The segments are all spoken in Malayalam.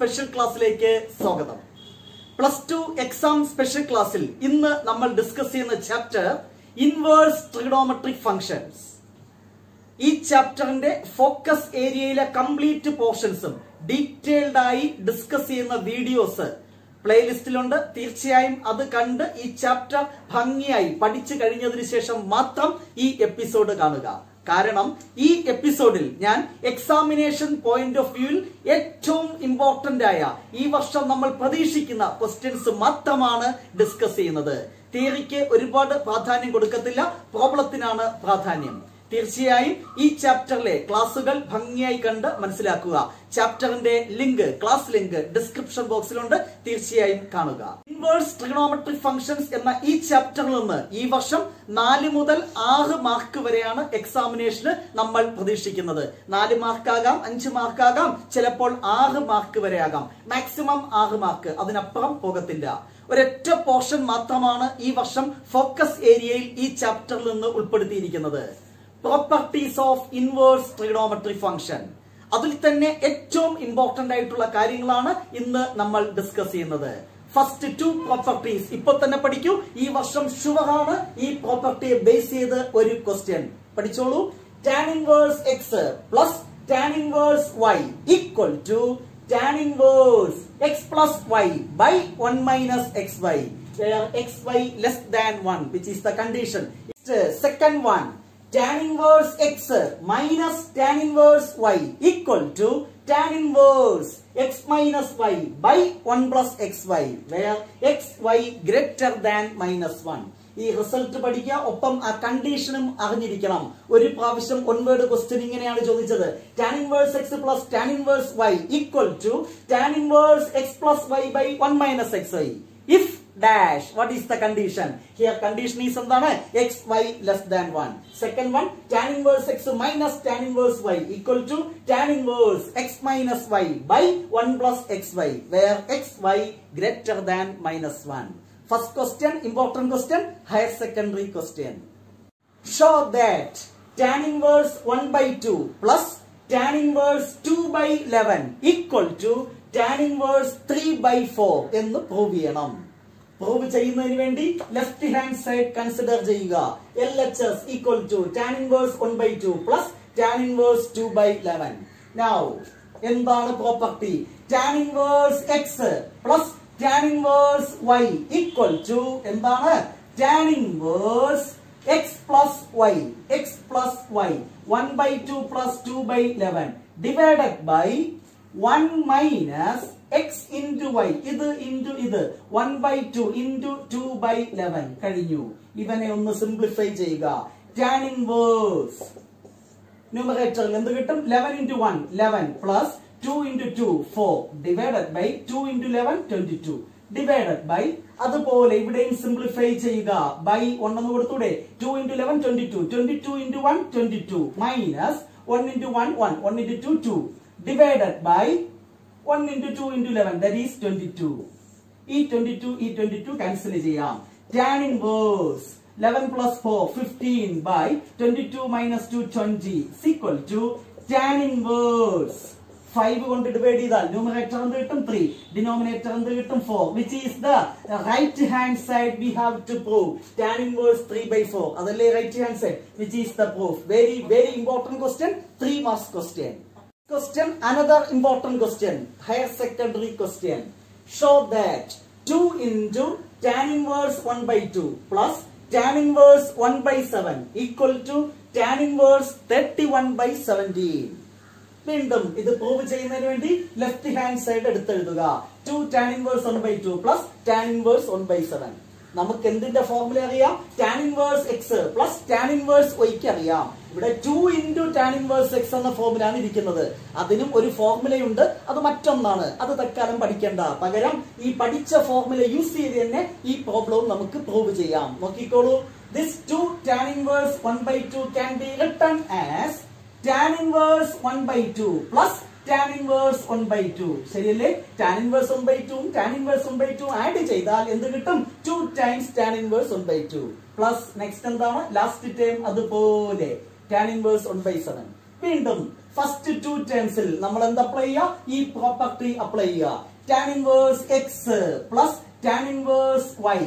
സ്പെഷ്യൽ ക്ലാസ്സിലേക്ക് സ്വാഗതം പ്ലസ് ടു എക്സാം സ്പെഷ്യൽ ക്ലാസ്സിൽ ഇന്ന് നമ്മൾ ഡിസ്കസ് ചെയ്യുന്ന ചാപ്റ്റർ ഇൻവേഴ്സ് ട്രിഗണോമെട്രിക് ഫംഗ്ഷൻസ് ഈ ചാപ്റ്ററിന്റെ ഫോക്കസ് ഏരിയയിലെ കംപ്ലീറ്റ് പോർഷൻസും ഡീറ്റെയിൽഡ് ആയി ഡിസ്കസ് ചെയ്യുന്ന വീഡിയോസ് പ്ലേലിസ്റ്റിലുണ്ട് തീർച്ചയായും അത് കണ്ട് ഈ ചാപ്റ്റർ ഭംഗിയായി പഠിച്ചു കഴിഞ്ഞതിന് ശേഷം മാത്രം ഈ എപ്പിസോഡ് കാണുക കാരണം ഈ എപ്പിസോഡിൽ ഞാൻ എക്സാമിനേഷൻ പോയിന്റ് ഓഫ് വ്യൂവിൽ ഏറ്റവും ഇമ്പോർട്ടന്റ് ആയ ഈ വർഷം നമ്മൾ പ്രതീക്ഷിക്കുന്ന ക്വസ്റ്റ്യൻസ് മാത്രമാണ് ഡിസ്കസ് ചെയ്യുന്നത് തിയറിക്ക് ഒരുപാട് പ്രാധാന്യം കൊടുക്കത്തില്ല പ്രോബ്ലത്തിനാണ് പ്രാധാന്യം തീർച്ചയായും ഈ ചാപ്റ്ററിലെ ക്ലാസുകൾ ഭംഗിയായി കണ്ട് മനസ്സിലാക്കുക ചാപ്റ്ററിന്റെ ലിങ്ക് ക്ലാസ് ലിങ്ക് ഡിസ്ക്രിപ്ഷൻ ബോക്സിലുണ്ട് തീർച്ചയായും കാണുക ഇൻവേഴ്സ് ട്രിഗണോമെട്രിക് ഫംഗ്ഷൻസ് എന്ന ഈ ചാപ്റ്ററിൽ നിന്ന് ഈ വർഷം നാല് മുതൽ ആറ് മാർക്ക് വരെയാണ് എക്സാമിനേഷന് നമ്മൾ പ്രതീക്ഷിക്കുന്നത് നാല് മാർക്കാകാം അഞ്ച് മാർക്കാകാം ചിലപ്പോൾ ആറ് മാർക്ക് വരെ ആകാം മാക്സിമം ആറ് മാർക്ക് അതിനപ്പുറം പോകത്തില്ല ഒരൊറ്റ പോർഷൻ മാത്രമാണ് ഈ വർഷം ഫോക്കസ് ഏരിയയിൽ ഈ ചാപ്റ്ററിൽ നിന്ന് ഉൾപ്പെടുത്തിയിരിക്കുന്നത് properties of inverse trigonometry function അതിൽ തന്നെ ഏറ്റവും ഇമ്പോർട്ടന്റ് ആയിട്ടുള്ള കാര്യങ്ങളാണ് ഇന്ന് നമ്മൾ ഡിസ്കസ് ചെയ്യുന്നത് ഫസ്റ്റ് ടു പ്രോപ്പർട്ടീസ് ഇപ്പൊ തന്നെ പഠിക്കൂ ഈ വർഷം ഷുവറാണ് ഈ പ്രോപ്പർട്ടിയെ ബേസ് ചെയ്ത് ഒരു ക്വസ്റ്റ്യൻ പഠിച്ചോളൂ tan inverse x plus tan inverse y equal to tan inverse x plus y by one minus x y x y less than one which is the condition second one tan inverse x minus tan inverse y equal to tan inverse x minus y by 1 plus xy where xy greater than minus 1. ഈ റിസൾട്ട് പഠിക്കുക ഒപ്പം ആ കണ്ടീഷനും അറിഞ്ഞിരിക്കണം ഒരു പ്രാവശ്യം ഒൻവേർഡ് ക്വസ്റ്റ്യൻ ഇങ്ങനെയാണ് ചോദിച്ചത് tan inverse x plus tan inverse y equal to tan inverse x plus y by one minus x y if dash. What is the condition? Here condition is x, y less than 1. Second one, tan inverse x minus tan inverse y equal to tan inverse x minus y by 1 plus xy, where xy greater than minus 1. First question, important question, higher secondary question. Show that tan inverse 1 by 2 plus tan inverse 2 by 11 equal to tan inverse 3 by 4. Ennu prove cheyanam. Prove ചെയ്യുന്നതിന് വേണ്ടി ലെഫ്റ്റ് ഹാൻഡ് സൈഡ് കൺസിഡർ ചെയ്യുക L H S equal to tan inverse one by two plus tan inverse two by eleven now എന്താണ് property tan inverse x plus tan inverse y equal to എന്താണ് tan inverse x plus y x plus y one by two plus two by eleven divided by one minus x into y ഇത് ഇൻറ്റു ഇത് one by two into two by eleven കഴിഞ്ഞു ഇവനെ ഒന്ന് സിംപ്ലിഫൈ ചെയ്യുക ടാൻ ഇൻവേഴ്സ് ന്യൂമറേറ്ററിൽ എന്ത് കിട്ടും eleven into one eleven plus two into two four divided by two into eleven twenty two divided by അതുപോലെ ഇവിടെയും സിംപ്ലിഫൈ ചെയ്യുക ബൈ ഒന്നെന്ന് കൊടുത്തൂടെ two into eleven twenty two twenty two into one twenty two minus one into one one one into two two divided by one into two into eleven these twenty two ഈ ട്വന്റി ടു ഈ ട്വന്റി ടു ക്യാൻസൽ ചെയ്യാം tan inverse eleven plus four fifteen by twenty two minus two twenty is equal to tan inverse five കൊണ്ട് ഡിവൈഡ് ചെയ്താൽ ന്യൂമറേറ്റർ എന്ത് കിട്ടും ത്രീ ഡിനോമിനേറ്റർ എന്ത് കിട്ടും four which is the right hand side we have to prove tan inverse three by four അതല്ലേ right hand side which is the proof very very important question three marks question Question, another important question, higher secondary question. Show that 2 into tan inverse 1 by 2 plus tan inverse 1 by 7 equal to tan inverse 31 by 17. വീണ്ടും ഇത് പ്രൂവ് ചെയ്യുന്നതിന് വേണ്ടി left hand side എടുത്തെഴുതുക two tan inverse one by two plus tan inverse one by seven നമുക്ക് എന്തിന്റെ ഫോർമുല അറിയാം tan inverse x plus tan inverse വൈക്ക് അറിയാം ഇവിടെ two into tan inverse x എന്ന ഫോർമുല ആണ് ഇരിക്കുന്നത് അതിനും ഒരു ഫോർമുലയുണ്ട് അത് മറ്റൊന്നാണ് അത് തൽക്കാലം പഠിക്കേണ്ട പകരം ഈ പഠിച്ച ഫോർമുല യൂസ് ചെയ്ത് തന്നെ ഈ പ്രോബ്ലവും നമുക്ക് പ്രൂവ് ചെയ്യാം നോക്കിക്കോളൂ this two tan inverse one by two can be written as tan inverse one by two plus tan inverse one by two ശരിയല്ലേ tan inverse one by two tan inverse one by two add ചെയ്താൽ എന്ത് കിട്ടും two times tan inverse one by two plus next എന്താണ് ലാസ്റ്റ് ടേം അതുപോലെ tan inverse one by seven വീണ്ടും ഫസ്റ്റ് ടു ടേംസിൽ നമ്മൾ എന്ത് അപ്ലൈ ചെയ്യുക ഈ പ്രോപ്പർട്ടി അപ്ലൈ ചെയ്യുക tan inverse x plus tan inverse y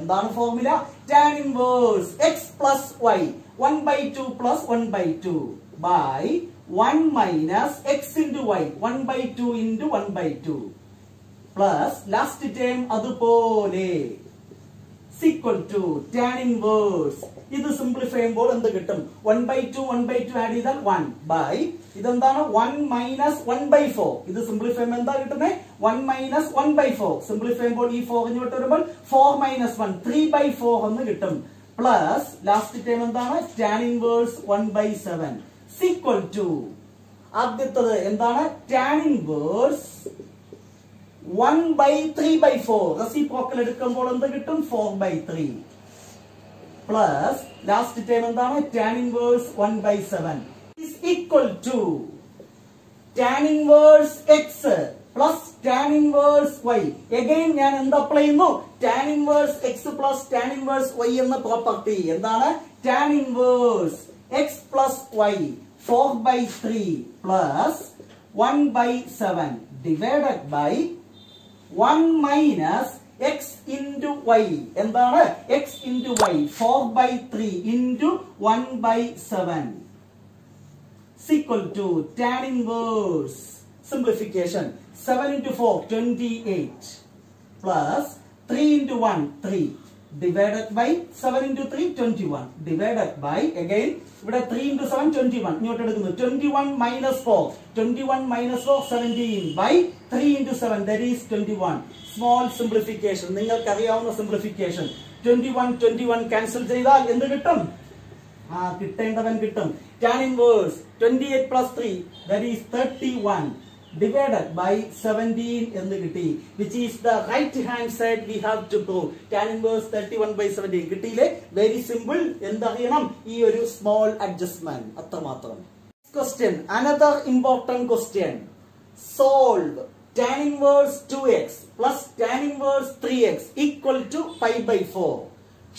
എന്താണ് formula tan inverse x plus y one by two plus one by two by 1 minus x into y. 1 by 2 into 1 by 2. Plus last term അതുപോലെ is equal to tan inverse. ഇത് സിംപ്ലിഫൈ ചെയ്യുമ്പോൾ എന്ത് കിട്ടും one by two one by two add ചെയ്താൽ വൺ ബൈ ഇതെന്താണ് one minus one by four ഇത് സിംപ്ലിഫൈ ചെയ്യുമ്പോൾ എന്താ കിട്ടുന്നത് one minus one by four simplify ചെയ്യുമ്പോൾ ഈ ഫോർ ഇങ്ങോട്ട് വരുമ്പോൾ four minus one three by four എന്ന് കിട്ടും പ്ലസ് ലാസ്റ്റ് ടേം എന്താണ് tan inverse one by seven equal to ആദ്യത്തത് എന്താണ് tan inverse one by three by four reciprocal എടുക്കുമ്പോൾ എന്ത് കിട്ടും four by three plus last term എന്താണ് tan inverse one by seven is equal to tan inverse x plus tan inverse y again ഞാൻ എന്ത് അപ്ലൈ ചെയ്യുന്നു tan inverse x plus tan inverse y എന്ന പ്രോപ്പർട്ടി എന്താണ് tan inverse x plus y 4 by 3 plus 1 by 7 divided by 1 minus x into y എന്താണ് x into y 4 by 3 into 1 by 7 is equal to tan inverse simplification 7 into 4 28 plus 3 into 1 3 divided by 7 into 3 21 divided by again 3 ഇവിടെ 7, 21. സെവൻ ട്വന്റി ഇങ്ങോട്ട് എടുക്കുന്നു 21 4. 21 four twenty one minus four seventeen by three into seven that is twenty നിങ്ങൾക്ക് അറിയാവുന്ന സിംപ്ലിഫിക്കേഷൻ 21 21 ട്വന്റി ക്യാൻസൽ ചെയ്താൽ എന്ത് കിട്ടും ആ കിട്ടേണ്ടവൻ കിട്ടും tan inverse 28 3 that is 31 divided by 17 എന്ന് കിട്ടി which is the right hand side we have to prove tan inverse thirty one by seventeen കിട്ടിയില്ലേ വെരി സിമ്പിൾ എന്തറിയണം ഈ ഒരു സ്മോൾ അഡ്ജസ്റ്റ്മെന്റ് അത്രമാത്രം question another important question solve tan inverse 2x plus tan inverse 3x equal to pi by 4.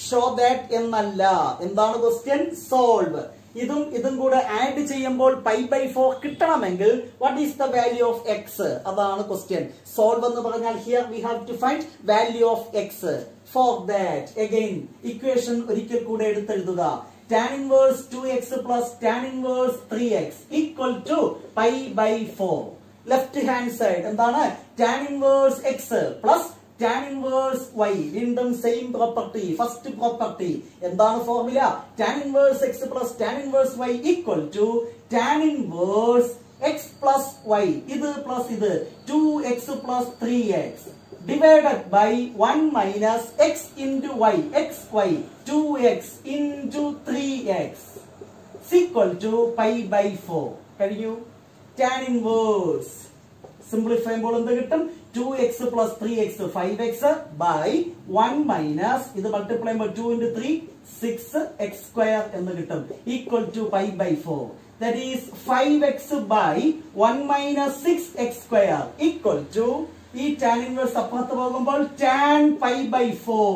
Show that എന്നല്ല എന്താണ് ക്വസ്റ്റ്യൻ സോൾവ് ഇതും ഇതും കൂടെ ആഡ് ചെയ്യുമ്പോൾ പൈ ബൈ ഫോർ കിട്ടണമെങ്കിൽ what is the value of x അതാണ് ക്വസ്റ്റ്യൻ സോൾവ് എന്ന് പറഞ്ഞാൽ here we have to find value of x for that again equation ഒരിക്കൽ കൂടെ എടുത്തെഴുതുക tan inverse 2x plus tan inverse 3x equal to pi by 4. Left hand side എന്താണ് tan inverse x plus tan inverse y വീണ്ടും സെയിം പ്രോപ്പർട്ടി ഫസ്റ്റ് പ്രോപ്പർട്ടി എന്താണ് formula tan inverse x plus tan inverse y equal to tan inverse x plus y ഇത് plus ഇത് 2x plus 3x divided by 1 minus x into y x y 2x into 3x is equal to pi by 4 കഴിഞ്ഞു tan inverse സിംപ്ലിഫൈ ചെയ്യുമ്പോൾ എന്ത് കിട്ടും two x plus three x five x by one minus ഇത് മൾട്ടിപ്ലൈ ചെയ്യുമ്പോൾ two into three six x square എന്ന് കിട്ടും equal to five by four that is five x by one minus six x square equal to ഈ ടാൻ ഇൻവേഴ്സ് അപ്പുറത്ത് പോകുമ്പോൾ tan five by four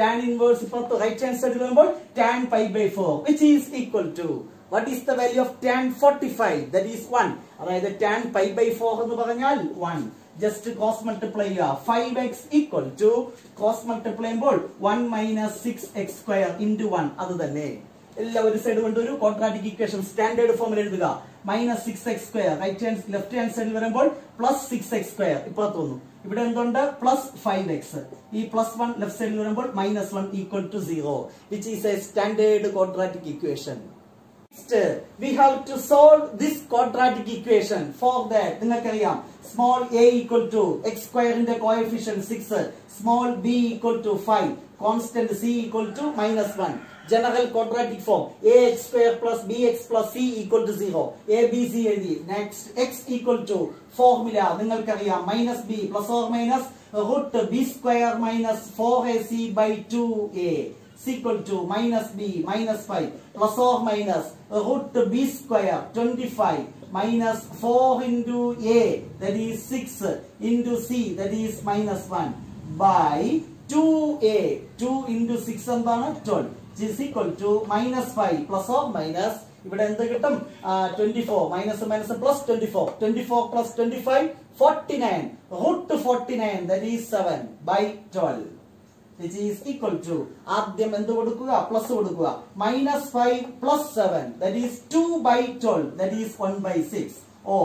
tan inverse ഇപ്പുറത്ത് റൈറ്റ് ഹാൻഡ് സൈഡിൽ പോകുമ്പോൾ tan five by four which is equal to what is the value of tan forty five that is one അതായത് ടാൻ പൈ ബൈ ഫോർ എന്ന് പറഞ്ഞാൽ വൺ ജസ്റ്റ് കോസ് മൾട്ടിപ്ലൈ ചെയ്യുക five x equal to cross multiply ചെയ്യുമ്പോൾ one minus six x square into one അത് തന്നെ എല്ലാ ഒരു സൈഡ് കൊണ്ടൊരു കോൺട്രാറ്റിക് ഇക്വേഷൻ സ്റ്റാൻഡേർഡ് ഫോമിൽ എഴുതുക minus six x square right hand left hand സൈഡിൽ വരുമ്പോൾ പ്ലസ് സിക്സ് എക്സ് സ്ക്വയർ ഇപ്പോൾ തോന്നുന്നു ഇവിടെ എന്തുണ്ട് പ്ലസ് ഫൈവ് എക്സ് ഈ പ്ലസ് വൺ ലെഫ്റ്റ് സൈഡിൽ വരുമ്പോൾ minus one equal to zero which is a standard quadratic equation we have to solve this quadratic equation. For that, നിങ്ങൾക്കറിയാം small a equal to x squareന്റെ coefficient six small b equal to five constant c equal to minus one general quadratic form a x square plus b x plus c equal to zero a b c എഴുതി next x equal to formula നിങ്ങൾക്കറിയാം minus b plus or minus root b square minus four a c by two a is equal to minus b minus 5 plus or minus root b square 25 minus 4 into a that is 6 into c that is minus 1 by 2a 2 into 6 എന്താണ് 12 is equal to minus 5 plus or minus ഇവിടെ എന്ത് കിട്ടും twenty four minus minus plus twenty four twenty four plus twenty five forty nine root which is equal to ആദ്യം എന്ത് കൊടുക്കുക പ്ലസ് കൊടുക്കുക minus five plus seven that is two by twelve that is one by six ഓ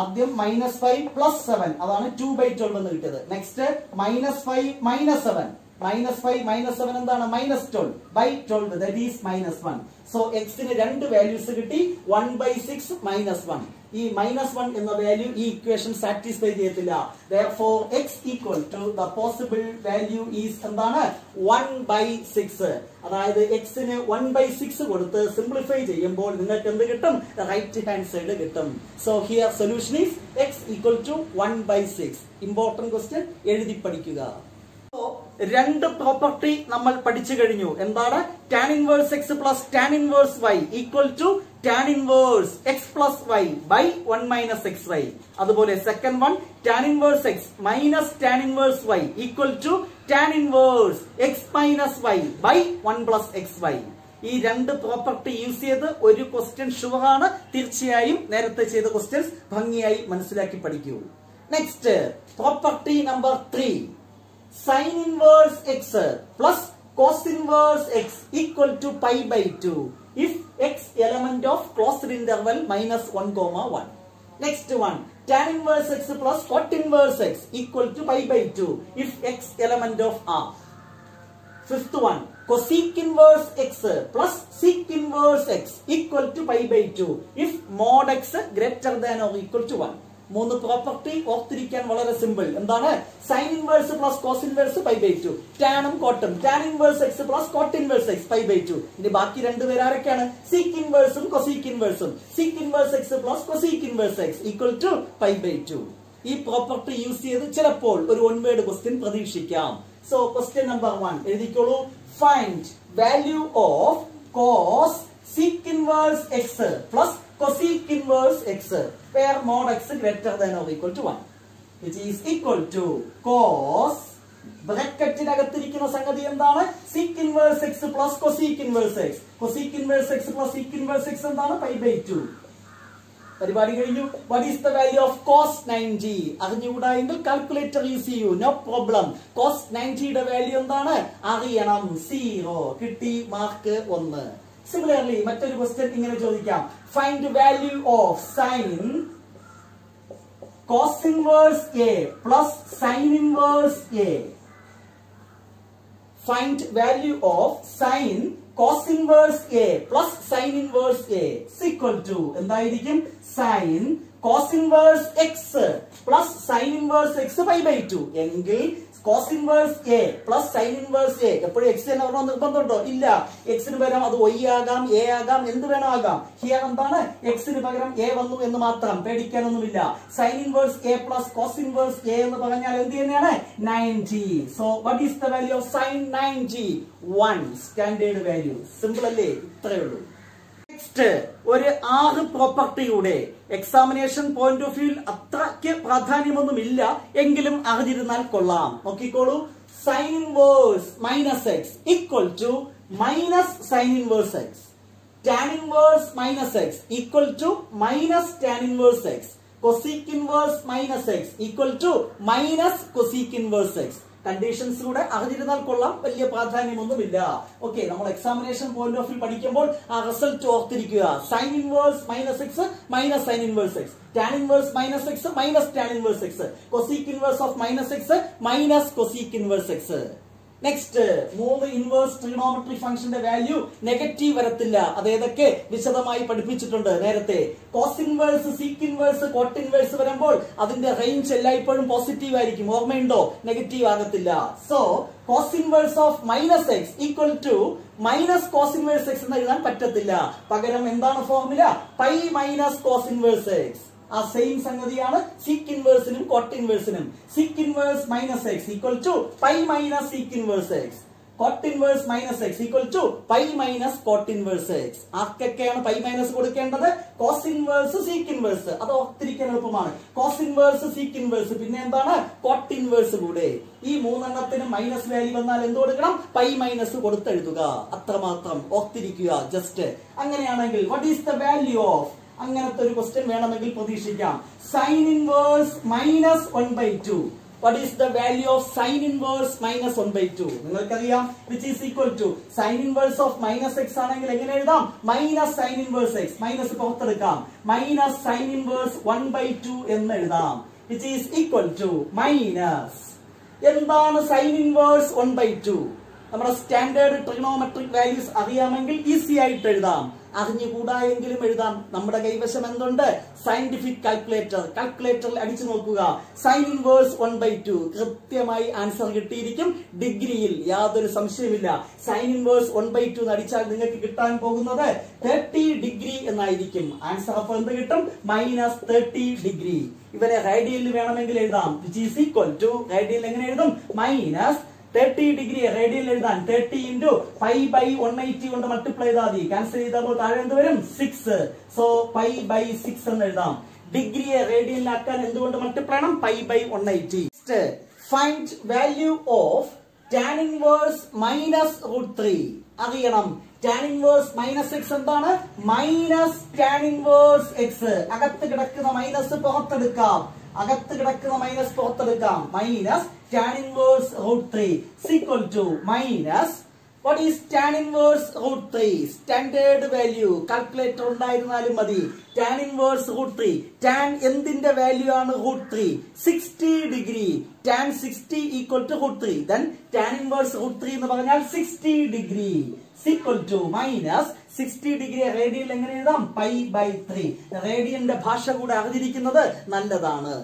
ആദ്യം മൈനസ് ഫൈവ് പ്ലസ് സെവൻ അതാണ് ടു ബൈ ട്വൽവ് എന്ന് കിട്ടിയത് next minus five minus seven minus five minus seven എന്താണ് minus twelve by twelve that is minus one so എക്സിന് രണ്ട് വാല്യൂസ് കിട്ടി one by six minus one ഈ മൈനസ് വൺ എന്ന വാല്യൂ ഈ ഇക്വേഷൻ സാറ്റിസ്ഫൈ ചെയ്യത്തില്ല for x equal to the possible value is എന്താണ് വൺ ബൈ സിക്സ് അതായത് എക്സിന് വൺ ബൈ സിക്സ് കൊടുത്ത് സിംപ്ലിഫൈ ചെയ്യുമ്പോൾ നിങ്ങൾക്ക് എന്ത് കിട്ടും റൈറ്റ് ഹാൻഡ് സൈഡ് കിട്ടും so here solution is x equal to one by six important question എഴുതി പഠിക്കുക രണ്ട് പ്രോപ്പർട്ടി നമ്മൾ പഠിച്ചു കഴിഞ്ഞു എന്താണ് tan inverse x plus tan inverse y equal to tan inverse x plus y by one minus x y അതുപോലെ second one tan inverse x minus tan inverse y equal to tan inverse x minus y by one plus x y ഈ രണ്ട് പ്രോപ്പർട്ടി യൂസ് ചെയ്ത് ഒരു ക്വസ്റ്റ്യൻ ഷുവറാണ് തീർച്ചയായും നേരത്തെ ചെയ്ത ക്വസ്റ്റ്യൻസ് ഭംഗിയായി മനസ്സിലാക്കി പഠിക്കൂ next property number three sine inverse x plus cos inverse x equal to pi by 2 if x element of closed interval minus 1 comma 1. Next one tan inverse x plus cot inverse x equal to pi by 2 if x element of R. Fifth one cosec inverse x plus sec inverse x equal to pi by 2 if mod x greater than or equal to 1. മൂന്ന് പ്രോപ്പർട്ടി ഓർത്തിരിക്കാൻ വളരെ സിമ്പിൾ എന്താണ് sine inverse plus cos inverse pi by two ടാനും കോട്ടും tan inverse x plus cot inverse x pi by two ഇനി ബാക്കി പേര് ആരൊക്കെയാണ് സിക് ഇൻവേഴ്സും cosec ഇൻവേഴ്സും sec inverse x plus cosec inverse x equal to pi by two ഈ പ്രോപ്പർട്ടി യൂസ് ചെയ്ത് ചിലപ്പോൾ ഒരു വൺവേഡ് ക്വസ്റ്റ്യൻ പ്രതീക്ഷിക്കാം so question number one എഴുതിക്കോളൂ find value of cos sec inverse x plus cosec inverse x where mod x greater than or equal to 1 which is equal to cos ബ്രാക്കറ്റിനകത്തിരിക്കുന്ന സംഗതി എന്താണ് sec inverse x plus cosec inverse x cosec inverse x plus sec inverse x എന്താണ് പൈ ബൈ ടു പരിപാടി കഴിഞ്ഞു what is the value of cos ninety അറിഞ്ഞുകൂടാ എങ്കിൽ കാൽക്കുലേറ്റർ യൂസ് ചെയ്യൂ നോ പ്രോബ്ലം കോസ് നയൻറ്റിയുടെ വാല്യൂ എന്താണ് അറിയണം സീറോ കിട്ടി മാർക്ക് ഒന്ന് സിമിലർലി മറ്റൊരു ക്വസ്റ്റ്യൻ ഇങ്ങനെ ചോദിക്കാം find value of sine cos inverse a plus sine inverse a find value of sine cos inverse a plus sine inverse a is equal to എന്തായിരിക്കും sine cos inverse x plus sine inverse x pi by two എങ്കിൽ cos inverse a plus sine inverse a എപ്പോഴും എക്സ് എന്ന് പറഞ്ഞാൽ നിർബന്ധമുണ്ടോ ഇല്ല എക്സിന് പകരം അത് y ആകാം എ ആകാം എന്ത് വേണോ ആകാം ഹിയർ എന്താണ് എക്സിന് പകരം എ വന്നു എന്ന് മാത്രം പേടിക്കാനൊന്നുമില്ല sine inverse a plus cos inverse a എന്ന് പറഞ്ഞാൽ എന്ത് തന്നെയാണ് 90 so what is the value of sine 90 one standard value simple അല്ലേ ഇത്രയേ ഉള്ളൂ നെക്സ്റ്റ് ഒരു ആറ് പ്രോപ്പർട്ടിയുടെ എക്സാമിനേഷൻ പോയിന്റ് ഓഫ് വ്യൂ അത്രയ്ക്ക് പ്രാധാന്യമൊന്നും ഇല്ല എങ്കിലും അറിഞ്ഞിരുന്നാൽ കൊള്ളാം നോക്കിക്കോളൂ sine inverse minus x equal to minus sine inverse x tan inverse minus x equal to minus tan inverse x cosec inverse minus x equal to minus cosec inverse x കണ്ടീഷൻസിലൂടെ അറിഞ്ഞിരുന്നാൽ കൊള്ളാം വലിയ പ്രാധാന്യമൊന്നുമില്ല ഓക്കെ നമ്മൾ എക്സാമിനേഷൻ പോയിന്റ് ഓഫ് വ്യൂ പഠിക്കുമ്പോൾ ആ റിസൾട്ട് ഓർത്തിരിക്കുക sine inverse minus x minus sine inverse x tan inverse minus x minus tan inverse x cosec inverse of minus x minus cosec inverse x next മൂന്ന് ഇൻവേഴ്സ് ട്രിഗണോമെട്രി ഫംഗ്ഷന്റെ വാല്യൂ നെഗറ്റീവ് വരത്തില്ല അതേതൊക്കെ വിശദമായി പഠിപ്പിച്ചിട്ടുണ്ട് നേരത്തെ cos inverse sec inverse cot inverse വരുമ്പോൾ അതിന്റെ റേഞ്ച് എല്ലായ്പ്പോഴും പോസിറ്റീവ് ആയിരിക്കും ഓർമ്മയുണ്ടോ നെഗറ്റീവ് ആകത്തില്ല so cos inverse of minus x equal to minus cos inverse x എന്ന് എഴുതാൻ പറ്റത്തില്ല പകരം എന്താണ് formula pi minus cos inverse x ആ സെയിം സംഗതിയാണ് സിക് ഇൻവേഴ്സിനും cot ഇൻവേഴ്സിനും sec inverse minus x equal to pi minus sec inverse x cot inverse minus x equal to pi minus cot inverse x ആർക്കൊക്കെയാണ് പൈ മൈനസ് കൊടുക്കേണ്ടത് കോസ് ഇൻവേഴ്സ് സീക്ക് ഇൻവേഴ്സ് അത് ഒത്തിരിക്കാൻ എളുപ്പമാണ് കോസ് ഇൻവേഴ്സ് സീക്ക് ഇൻവേഴ്സ് പിന്നെ എന്താണ് കോട്ട് ഇൻവേഴ്സ് കൂടെ ഈ മൂന്നെണ്ണത്തിന് മൈനസ് വാല്യൂ വന്നാൽ എന്ത് കൊടുക്കണം പൈ മൈനസ് കൊടുത്തെഴുതുക അത്രമാത്രം ഓർത്തിരിക്കുക ജസ്റ്റ് അങ്ങനെയാണെങ്കിൽ what is the value of അങ്ങനത്തെ ഒരു ക്വസ്റ്റ്യൻ വേണമെങ്കിൽ പ്രതീക്ഷിക്കാം sine inverse minus one by two what is the value of sine 2. Minus one by two നിങ്ങൾക്കറിയാം which is equal to sine inverse of minus x ആണെങ്കിൽ എങ്ങനെ എഴുതാം minus sine inverse x minus പുറത്തെടുക്കാം minus sine inverse one by two എന്ന് എഴുതാം which is equal to minus എന്താണ് sine inverse one by two നമ്മുടെ സ്റ്റാൻഡേർഡ് ട്രിഗണോമെട്രിക് വാല്യൂസ് അറിയാമെങ്കിൽ ഈസി ആയിട്ട് എഴുതാം അറിഞ്ഞുകൂടാ എങ്കിലും എഴുതാം നമ്മുടെ കൈവശം എന്തുണ്ട് സയന്റിഫിക് കാൽക്കുലേറ്റർ കാൽക്കുലേറ്ററിൽ അടിച്ചു നോക്കുക sine inverse one by two കൃത്യമായി ആൻസർ കിട്ടിയിരിക്കും ഡിഗ്രിയിൽ യാതൊരു സംശയമില്ല sine inverse one by two അടിച്ചാൽ നിങ്ങൾക്ക് കിട്ടാൻ പോകുന്നത് തേർട്ടി ഡിഗ്രി എന്നായിരിക്കും ആൻസർ അപ്പോൾ എന്ത് കിട്ടും മൈനസ് തേർട്ടി ഡിഗ്രി ഇവരെ റേഡിയലിൽ വേണമെങ്കിൽ എഴുതാം വിച്ച് ഈസ് ഈക്വൽ ടു റേഡിയലിൽ എങ്ങനെ എഴുതും മൈനസ് തേർട്ടി ഡിഗ്രി റേഡിയൻ എഴുതാൻ thirty into five by one eighty കൊണ്ട് മൾട്ടിപ്ലൈ ചെയ്താൽ മതി ക്യാൻസൽ ചെയ്തപ്പോൾ താഴെ എന്ത് വരും six so five by six എന്ന് എഴുതാം ഡിഗ്രിയെ റേഡിയനിലാക്കാൻ എന്തുകൊണ്ട് മൾട്ടിപ്ലൈ ചെയ്യണം five by one eighty find value of tan inverse minus root three അറിയണം ടാൻ ഇൻവേഴ്സ് മൈനസ് എക്സ് എന്താണ് മൈനസ് ടാൻ ഇൻവേഴ്സ് എക്സ് അകത്ത് കിടക്കുന്ന മൈനസ് പുറത്തെടുക്കാം അകത്ത് കിടക്കുന്ന minus പുറത്തെടുക്കാം minus tan inverse root 3 is equal to minus what is tan inverse root 3 standard value calculator ഉണ്ടായിരുന്നാലും മതി tan inverse root 3 tan എന്തിന്റെ value ആണ് root 3 60 degree tan 60 equal to root 3 then tan inverse root 3 എന്ന് പറഞ്ഞാൽ 60 degree is equal to minus 60 degree radial എങ്ങനെ എഴുതാം പൈ ബൈ ത്രീ റേഡിയന്റെ ഭാഷ കൂടെ അറിഞ്ഞിരിക്കുന്നത് നല്ലതാണ്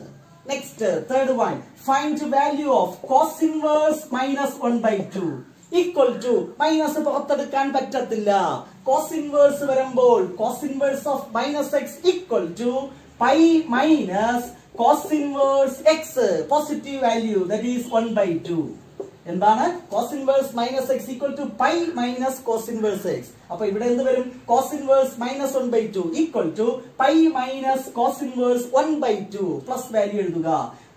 next third one find value of cos inverse minus one by two equal to minus പുറത്തെടുക്കാൻ പറ്റത്തില്ല കോസ് ഇൻവേഴ്സ് വരുമ്പോൾ cos inverse of minus x equal to pi minus cos inverse x positive value that is one by two എന്താണ് cos inverse minus x equal to pi minus cos inverse x അപ്പൊ ഇവിടെ എന്ത് വരും cos inverse minus one by two equal to pi minus cos inverse one by two plus value എഴുതുക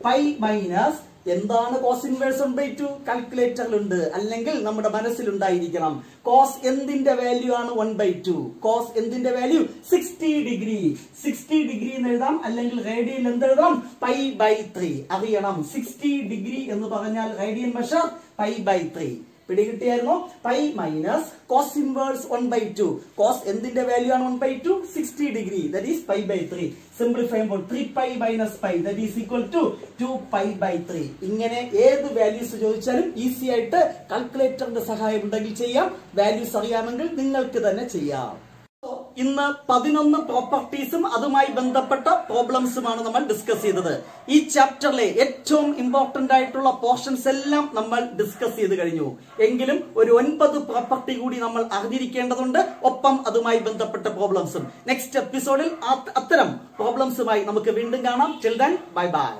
പൈ മൈനസ് എന്താണ് കോസ് ഇൻവേഴ്സ് ബൈ ടു കാൽക്കുലേറ്ററിലുണ്ട് അല്ലെങ്കിൽ നമ്മുടെ മനസ്സിലുണ്ടായിരിക്കണം കോസ് എന്തിന്റെ വാല്യൂ ആണ് വൺ ബൈ ടു കോസ് എന്തിന്റെ value sixty degree sixty degree എന്ന് എഴുതാം അല്ലെങ്കിൽ റേഡിയൻ എന്ത് എഴുതാം പൈ ബൈ ത്രീ അറിയണം സിക്സ്റ്റി ഡിഗ്രി എന്ന് പറഞ്ഞാൽ radian measure pi by three പിടികിട്ടിയായിരുന്നു pi minus cos inverse one by two cos എന്തിന്റെ വാല്യൂ ആണ് one by two sixty degree that is pi by three simplify ചെയ്യുമ്പോൾ three pi minus pi that is equal to two pi by three ഇങ്ങനെ ഏത് വാല്യൂസ് ചോദിച്ചാലും ഈസി ആയിട്ട് കാൽക്കുലേറ്ററിന്റെ സഹായം ഉണ്ടെങ്കിൽ ചെയ്യാം വാല്യൂസ് അറിയാമെങ്കിൽ നിങ്ങൾക്ക് തന്നെ ചെയ്യാം ഇന്ന് പതിനൊന്ന് പ്രോപ്പർട്ടീസും അതുമായി ബന്ധപ്പെട്ട പ്രോബ്ലംസുമാണ് നമ്മൾ ഡിസ്കസ് ചെയ്തത് ഈ ചാപ്റ്ററിലെ ഏറ്റവും ഇമ്പോർട്ടന്റ് ആയിട്ടുള്ള പോർഷൻസ് എല്ലാം നമ്മൾ ഡിസ്കസ് ചെയ്ത് കഴിഞ്ഞു എങ്കിലും ഒരു ഒൻപത് പ്രോപ്പർട്ടി കൂടി നമ്മൾ അറിഞ്ഞിരിക്കേണ്ടതുണ്ട് ഒപ്പം അതുമായി ബന്ധപ്പെട്ട പ്രോബ്ലംസും നെക്സ്റ്റ് എപ്പിസോഡിൽ അത്തരം പ്രോബ്ലംസുമായി നമുക്ക് വീണ്ടും കാണാം ചിൽഡ്രൻ ബൈ ബൈ